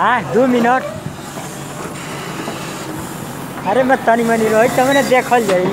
Ah, dois minutos. अरे मैं तनी मनी रही तब ने देखल जाई।